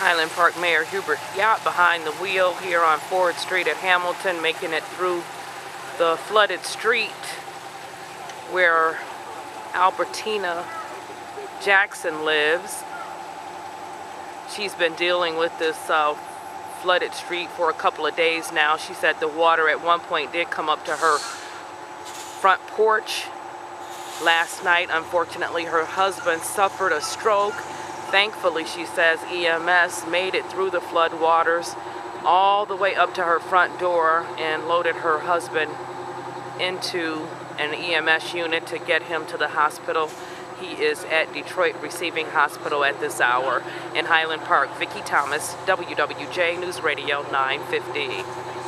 Highland Park Mayor Hubert Yopp behind the wheel here on Ford Street at Hamilton, making it through the flooded street where Albertina Jackson lives. She's been dealing with this uh, flooded street for a couple of days now. She said the water at one point did come up to her front porch last night. Unfortunately, her husband suffered a stroke Thankfully, she says EMS made it through the flood waters all the way up to her front door and loaded her husband into an EMS unit to get him to the hospital. He is at Detroit Receiving Hospital at this hour. In Highland Park, Vickie Thomas, WWJ News Radio 950.